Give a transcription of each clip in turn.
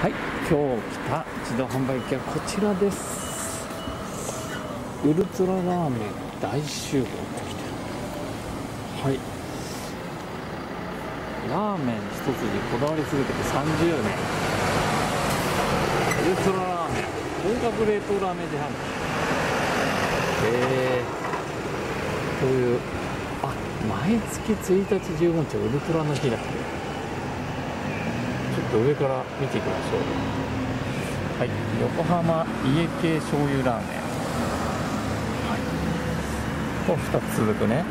はい。今日来た自動販売機はこちらです。ウルトララーメン大集合ってきてはい。ラーメン一つにこだわり続けて30年。ウルトララーメン。本格冷凍ラーメン自販機。えー、こういう。あ毎月1日15日ウルトラの日だと上から見ていきましょう。はい。横浜家系醤油ラーメン。はい。と2つ続くね。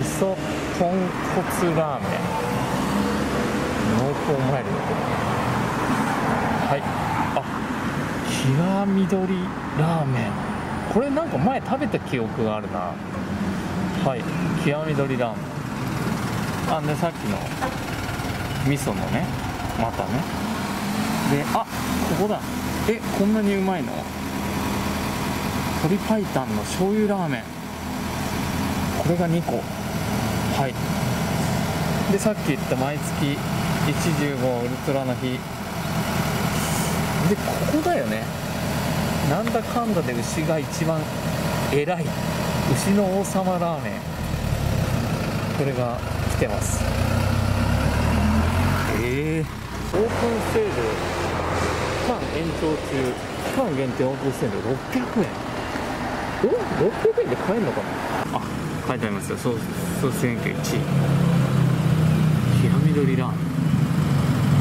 味噌豚骨ラーメン。濃厚マイルドはい。あ極緑ラーメン。これなんか前食べた記憶があるな。はい。極緑ラーメン。あでさっきの味噌のねまたね。であここだ。えこんなにうまいの？鶏白湯の醤油ラーメン。これが2個。はい。でさっき言った毎月15ウルトラの日。でここだよね。なんだかんだで牛が一番偉い。牛の王様ラーメン。これが来てます、オープンセール期間延長中期間限定オープンセール600円お600円で買えるのかなあ書いてありますよ総総選挙1位極緑ラー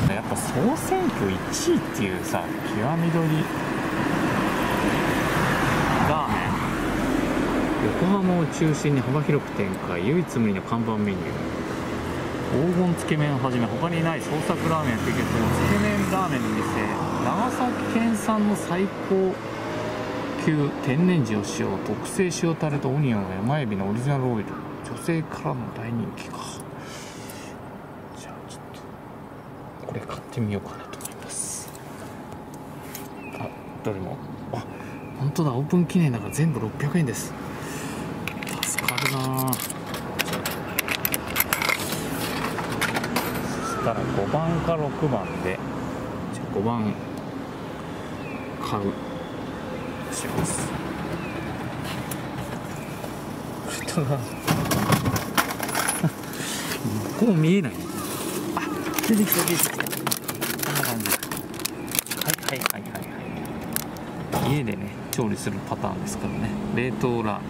メンやっぱ総選挙1位っていうさ極緑ラーメン横浜を中心に幅広く展開唯一無二の看板メニュー黄金つけ麺をはじめ他にない創作ラーメン提供するつけ麺ラーメンの店長崎県産の最高級天然塩を使用特製塩タレとオニオン山エビのオリジナルオイル女性からの大人気か。じゃあちょっとこれ買ってみようかなと思います。あどれも？あ本当だオープン記念だから全部600円です助かるなあそしたら5番か6番で。じゃあ5番買う。します。人がこう見えない。ねあ出てきた出てきた。こんな感じ。はいはいはいはい。はい家でね調理するパターンですからね。冷凍ラ。ーメ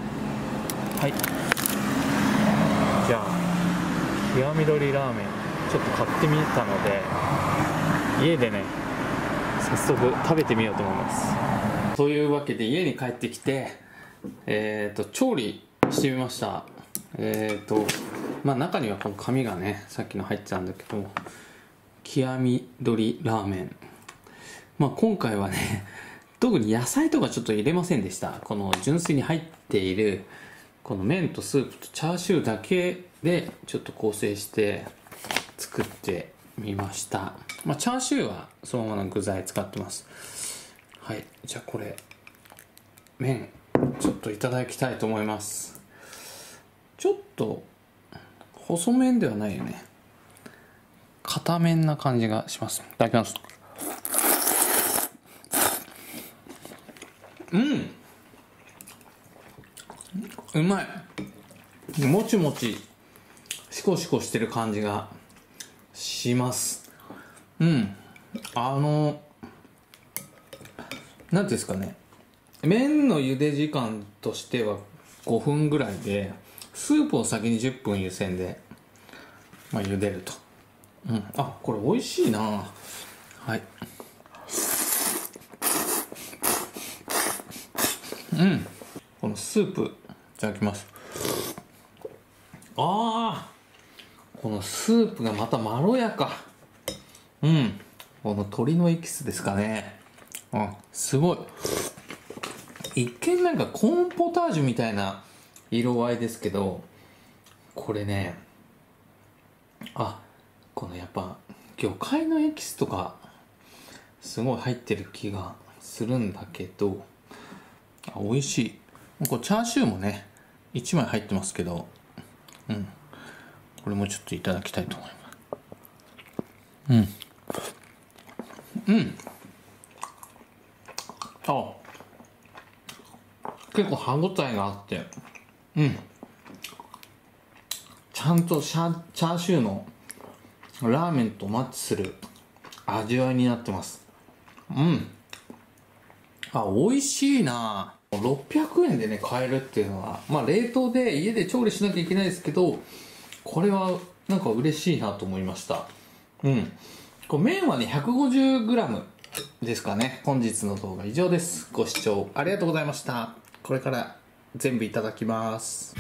ンはい。じゃあ極緑ラーメンちょっと買ってみたので家でね早速食べてみようと思います。というわけで家に帰ってきてえっ、ー、と調理してみました。えっ、ー、とまあ中にはこの紙がねさっきの入ってたんだけど極緑ラーメン。まあ今回はね特に野菜とかちょっと入れませんでした。この純粋に入っているこの麺とスープとチャーシューだけでちょっと構成して作ってみました。まあチャーシューはそのままの具材使ってます。はい。じゃあこれ麺ちょっといただきたいと思います。ちょっと細麺ではないよね。硬麺な感じがします。いただきます。うん。うまい。もちもちシコシコしてる感じが。します。うん。あの何ていうんですかね。麺の茹で時間としては5分ぐらいでスープを先に10分湯煎で、まあ、茹でると。うん。あこれ美味しいな。はい。うん。このスープいただきます。ああこのスープがまたまろやか。うん。この鶏のエキスですかね。あすごい。一見なんかコーンポタージュみたいな色合いですけどこれね。あこのやっぱ魚介のエキスとかすごい入ってる気がするんだけどあ美味しい。これチャーシューもね1枚入ってますけど。うん。これもちょっといただきたいと思います。うん。うん。あ結構歯ごたえがあって。うん。ちゃんとシャチャーシューのラーメンとマッチする味わいになってます。うん。あ美味しいな。600円でね買えるっていうのはまあ冷凍で家で調理しなきゃいけないですけどこれはなんか嬉しいなと思いました。うん。これ麺はね 150g ですかね本日の動画。以上です。ご視聴ありがとうございました。これから全部いただきます